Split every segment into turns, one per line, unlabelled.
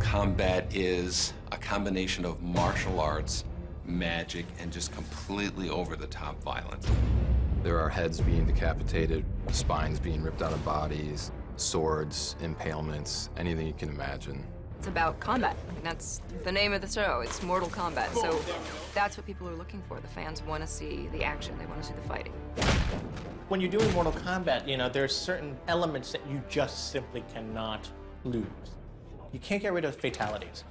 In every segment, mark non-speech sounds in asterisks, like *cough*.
Fighting in Mortal Kombat is a combination of martial arts, magic, and just completely over-the-top violence.
There are heads being decapitated, spines being ripped out of bodies, swords, impalements, anything you can imagine.
It's about combat. I mean, that's the name of the show. It's Mortal Kombat. So that's what people are looking for. The fans want to see the action. They want to see the fighting.
When you're doing Mortal Kombat, you know, there's certain elements that you just simply cannot lose. You can't get rid of fatalities.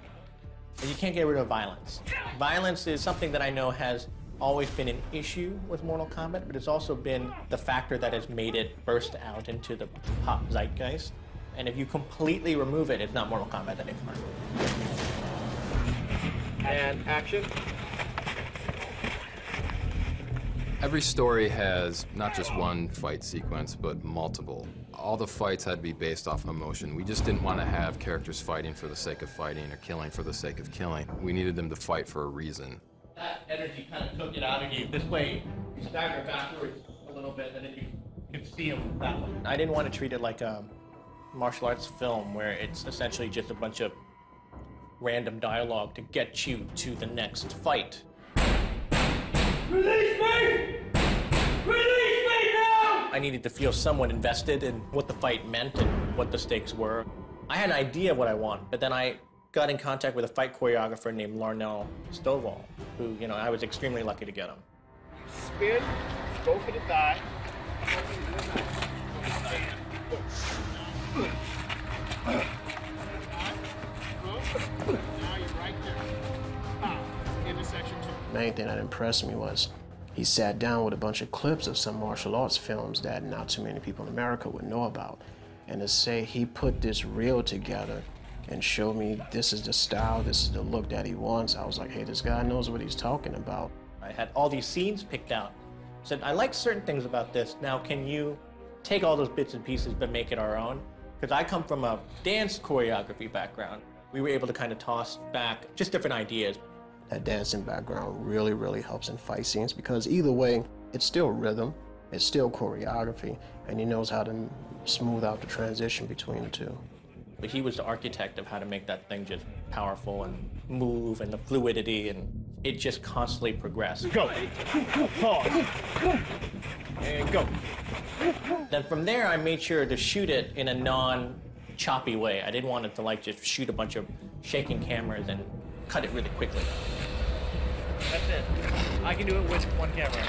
And You can't get rid of violence. Violence is something that I know has always been an issue with Mortal Kombat, but it's also been the factor that has made it burst out into the pop zeitgeist. And if you completely remove it, it's not Mortal Kombat that anymore.
And action.
Every story has not just one fight sequence, but multiple. All the fights had to be based off emotion. We just didn't want to have characters fighting for the sake of fighting or killing for the sake of killing. We needed them to fight for a reason.
That energy kind of took it out of you. This way, you stagger backwards a little bit, and then you can see him that way. I didn't want to treat it like a martial arts film where it's essentially just a bunch of random dialogue to get you to the next fight.
Release me! Release me now!
I needed to feel someone invested in what the fight meant and what the stakes were. I had an idea of what I want, but then I got in contact with a fight choreographer named Larnell Stovall, who, you know, I was extremely lucky to get him.
Spin, go for the thigh. Now you're right there. Pow. Intersection two.
main thing that impressed me was he sat down with a bunch of clips of some martial arts films that not too many people in America would know about. And to say he put this reel together and showed me this is the style, this is the look that he wants, I was like, hey, this guy knows what he's talking about.
I had all these scenes picked out. Said, I like certain things about this. Now, can you take all those bits and pieces but make it our own? Because I come from a dance choreography background. We were able to kind of toss back just different ideas.
That dancing background really, really helps in fight scenes because either way, it's still rhythm, it's still choreography, and he knows how to smooth out the transition between the two.
But he was the architect of how to make that thing just powerful and move and the fluidity, and it just constantly progressed.
Go. Pause. And go.
Then from there, I made sure to shoot it in a non-choppy way. I didn't want it to like just shoot a bunch of shaking cameras and cut it really quickly.
That's it. I can do it with one camera.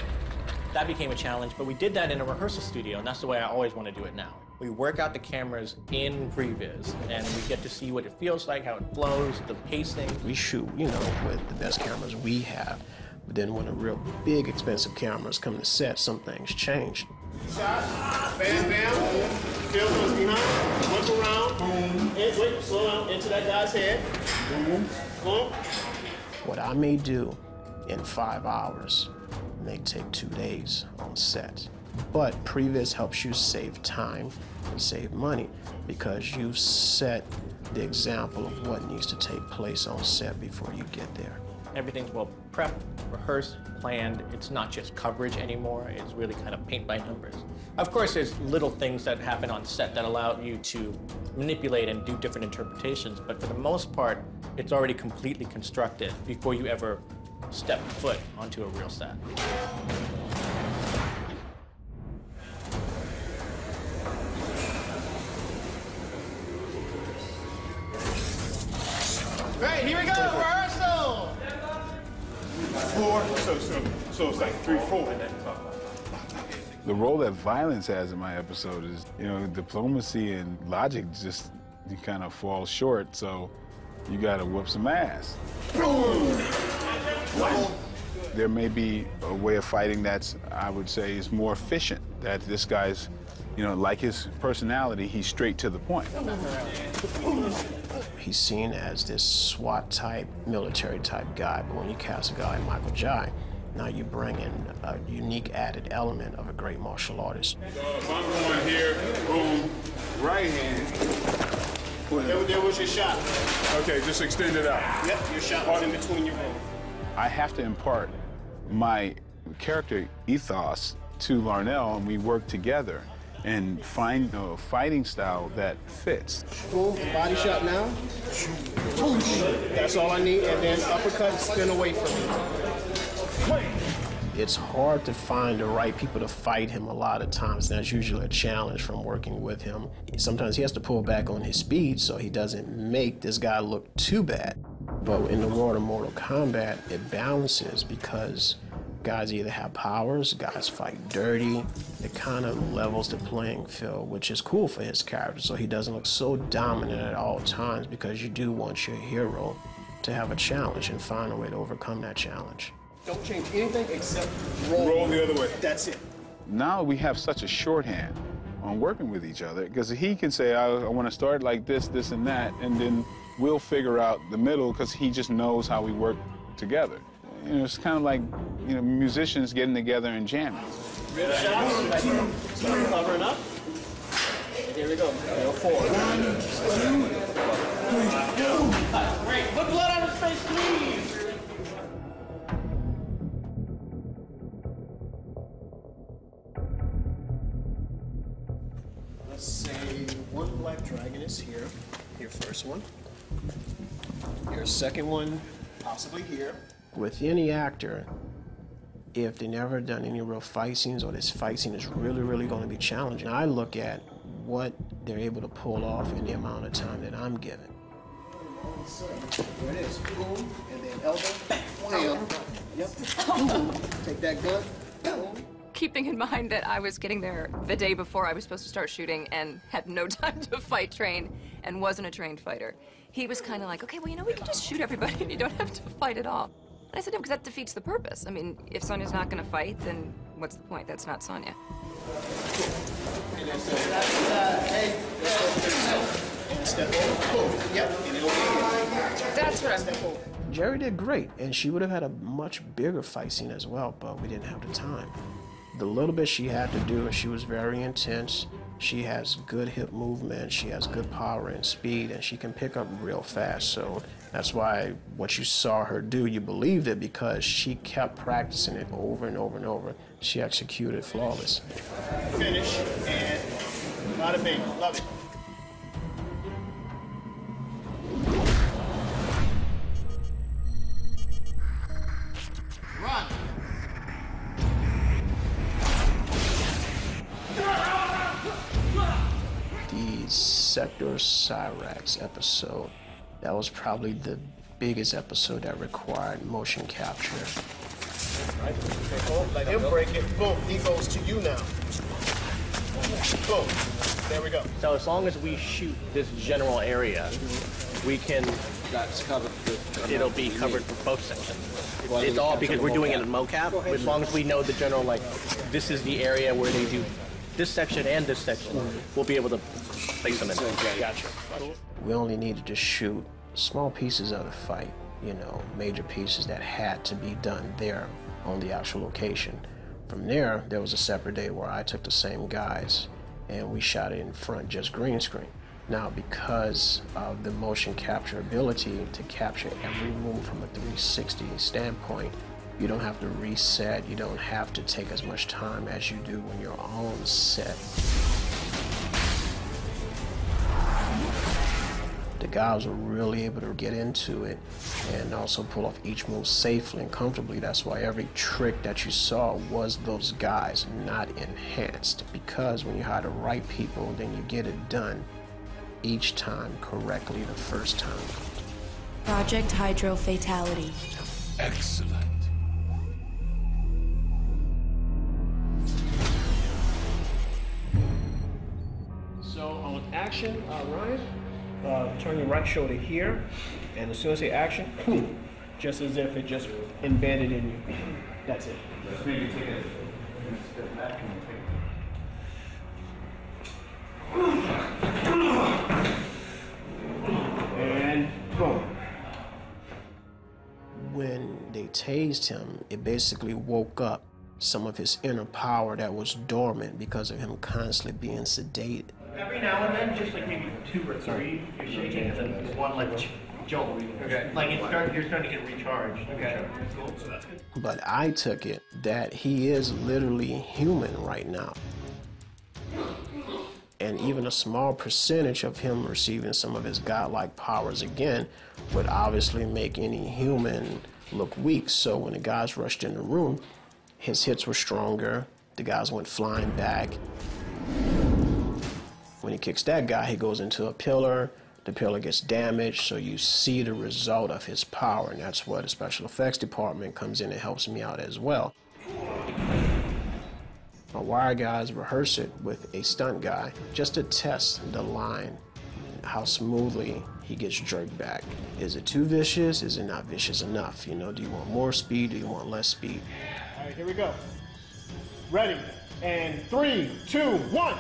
That became a challenge, but we did that in a rehearsal studio, and that's the way I always want to do it now. We work out the cameras in previs, and we get to see what it feels like, how it flows, the pacing.
We shoot, you know, with the best cameras we have. But then when the real big, expensive cameras come to set, some things change.
Shot. Bam, bam. Feel what's behind. Look around. Boom. And wait, slow down. Into that guy's head. Boom. Boom.
What I may do in five hours may take two days on set. But Previs helps you save time and save money because you've set the example of what needs to take place on set before you get there.
Everything's well prepped, rehearsed, planned. It's not just coverage anymore. It's really kind of paint by numbers. Of course, there's little things that happen on set that allow you to manipulate and do different interpretations, but for the most part, it's already completely constructed before you ever step foot onto a real set.
Right, here we go. Rehearsal.
four, so, so, so it's like three, four. The role that violence has in my episode is, you know, diplomacy and logic just kind of fall short, so you gotta whoop some ass. There may be a way of fighting that's, I would say, is more efficient, that this guy's, you know, like his personality, he's straight to the point.
He's seen as this SWAT type, military type guy, but when you cast a guy like Michael Jai, now you bring in a unique added element of a great martial artist.
So if I'm going here, boom, right hand.
There, there was your shot.
Okay, just extend it out.
Yep, your shot was in between your bones.
I have to impart my character ethos to Larnell, and we work together. and find a fighting style that fits.
Boom, body shot now.
That's all I need, and then uppercut, spin away from me.
It's hard to find the right people to fight him a lot of times. That's usually a challenge from working with him. Sometimes he has to pull back on his speed so he doesn't make this guy look too bad. But in the world of Mortal Kombat, it balances because guys either have powers, guys fight dirty. It kind of levels the playing field, which is cool for his character. So he doesn't look so dominant at all times because you do want your hero to have a challenge and find a way to overcome that challenge.
Don't change anything except roll.
Roll the other way.
That's it.
Now we have such a shorthand on working with each other because he can say, I, I want to start like this, this, and that, and then we'll figure out the middle because he just knows how we work together. You know, it's kind of like you know musicians getting together and jamming.
Rib. Start covering up. Here we go. Go forward. Great. Put blood on his face, please.
Let's say one black dragon is here, your first one. Your second one, possibly here. With any actor, if they never done any real fight scenes or this fight scene is really, really going to be challenging, I look at what they're able to pull off in the amount of time that I'm given.
There it is. Boom. And then elbow. Wham. Yep. Boom. Take that gun. Boom.
Keeping in mind that I was getting there the day before I was supposed to start shooting and had no *laughs* time to fight train and wasn't a trained fighter, he was kind of like, okay, well, you know, we can just shoot everybody and you don't have to fight at all. And I said, no, because that defeats the purpose. I mean, if Sonya's not going to fight, then what's the point? That's not Sonya.
And step over. Boom. Yep. And it'll be
That's what I'm
Jeri did great, and she would have had a much bigger fight scene as well, but we didn't have the time. The little bit she had to do, she was very intense. She has good hip movement, she has good power and speed, and she can pick up real fast. So that's why what you saw her do, you believed it because she kept practicing it over and over and over. She executed flawless.
finish. And bada bing. Love it.
Cyrax episode. That was probably the biggest episode that required motion capture.
Right? Okay. Let him break it. Boom. He goes to you now. Boom. There we go.
So as long as we shoot this general area, we can,
That's covered.
it'll be covered for both sections. It's all because we're doing it in mocap. As long as we know the general, like, this is the area where they do this section and this section, we'll be able to place them in. Gotcha.
We only needed to shoot small pieces of the fight, you know, major pieces that had to be done there on the actual location. From there, there was a separate day where I took the same guys and we shot it in front, just green screen. Now, because of the motion capture ability to capture every move from a 360 standpoint, you don't have to reset, you don't have to take as much time as you do when you're on set. the guys were really able to get into it and also pull off each move safely and comfortably. That's why every trick that you saw was those guys, not enhanced. Because when you hire the right people, then you get it done each time correctly the first time.
Project Hydro Fatality.
Excellent.
Turn your right shoulder here, and as soon as I say action, boom, just as if it just embedded in you. That's it. And boom. When they tased him, it basically woke up some of his inner power that was dormant because of him constantly being sedated.
Every now and then, just like maybe two or three, you're shaking, and then one like jolt. Okay. Like it's start, you're starting to get recharged. Okay. Cool. So that's good.
But I took it that he is literally human right now. and even a small percentage of him receiving some of his godlike powers again would obviously make any human look weak. So when the guys rushed in the room, his hits were stronger, the guys went flying back. When he kicks that guy, he goes into a pillar, the pillar gets damaged, so you see the result of his power, and that's where the special effects department comes in and helps me out as well. My wire guys rehearse it with a stunt guy just to test the line, how smoothly he gets jerked back. Is it too vicious? Is it not vicious enough? You know, do you want more speed? Do you want less speed?
All right, here we go. Ready. And three, two, one.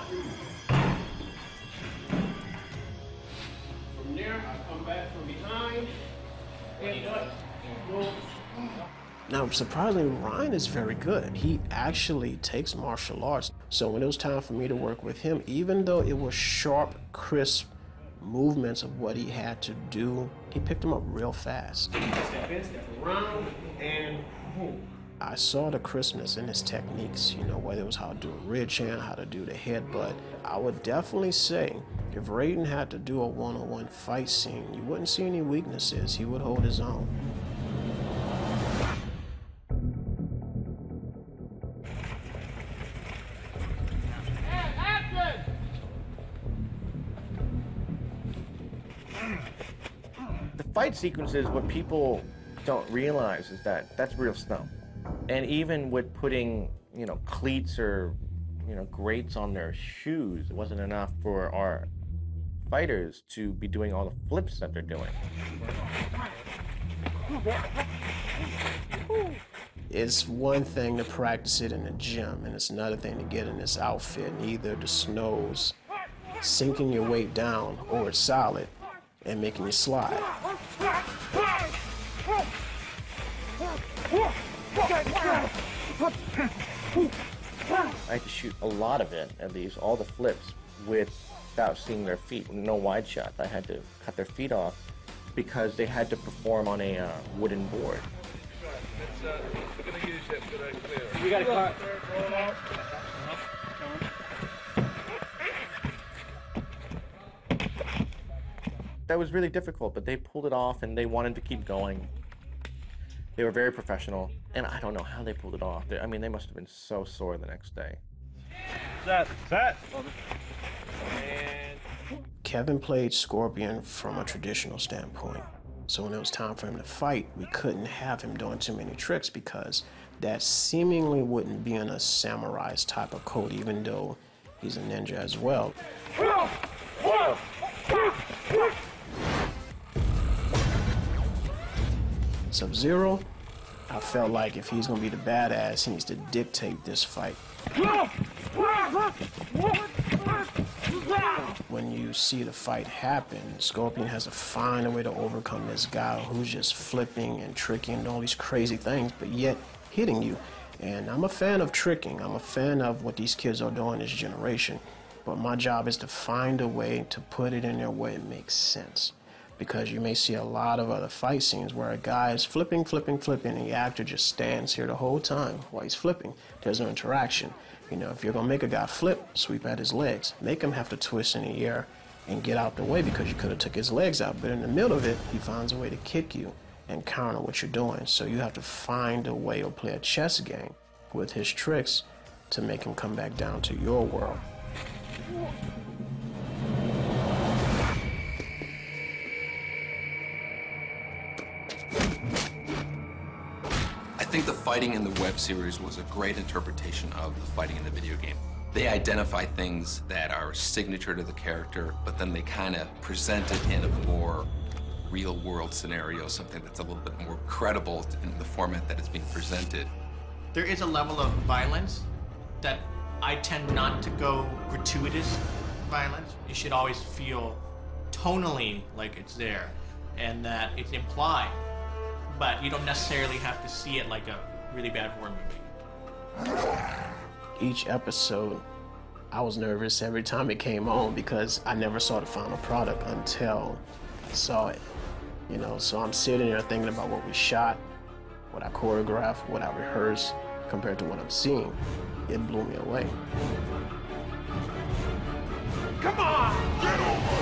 Back from behind. And go.
Now, surprisingly, Ryan is very good. He actually takes martial arts. So when it was time for me to work with him, even though it was sharp, crisp movements of what he had to do, he picked them up real fast.
Step in, step around, and boom.
I saw the crispness in his techniques, you know, whether it was how to do a ridge hand, how to do the headbutt. I would definitely say if Raiden had to do a one on one fight scene, you wouldn't see any weaknesses. He would hold his own.
The fight sequences, what people don't realize is that that's real snow. And even with putting, you know, cleats or, you know, grates on their shoes, it wasn't enough for our fighters to be doing all the flips that they're doing.
It's one thing to practice it in the gym, and it's another thing to get in this outfit. And either the snow's sinking your weight down, or it's solid and making you slide.
I had to shoot a lot of it, at least all the flips, without seeing their feet. No wide shots. I had to cut their feet off because they had to perform on a uh, wooden board.
We got a car.
That was really difficult, but they pulled it off and they wanted to keep going. They were very professional, and I don't know how they pulled it off. They, I mean, they must have been so sore the next day.
Set. Set.
Kevin played Scorpion from a traditional standpoint. So when it was time for him to fight, we couldn't have him doing too many tricks because that seemingly wouldn't be in a samurai's type of code, even though he's a ninja as well. Sub Zero, I felt like if he's gonna be the badass, he needs to dictate this fight. When you see the fight happen, Scorpion has to find a way to overcome this guy who's just flipping and tricking and all these crazy things, but yet hitting you. And I'm a fan of tricking. I'm a fan of what these kids are doing this generation. But my job is to find a way to put it in there where it makes sense. Because you may see a lot of other fight scenes where a guy is flipping, flipping, flipping, and the actor just stands here the whole time while he's flipping. There's no interaction. You know, if you're gonna make a guy flip, sweep at his legs. Make him have to twist in the air and get out the way because you could have took his legs out. But in the middle of it, he finds a way to kick you and counter what you're doing. So you have to find a way or play a chess game with his tricks to make him come back down to your world.
Think the fighting in the web series was a great interpretation of the fighting in the video game. They identify things that are signature to the character, but then they kind of present it in a more real world scenario, something that's a little bit more credible in the format that it's being presented.
There is a level of violence that I tend not to go gratuitous violence. You should always feel tonally like it's there and that it's implied, but you don't necessarily have to see it like a really bad horror movie.
Each episode, I was nervous every time it came on because I never saw the final product until I saw it. You know, so I'm sitting there thinking about what we shot, what I choreographed, what I rehearsed, compared to what I'm seeing. It blew me away.
Come on!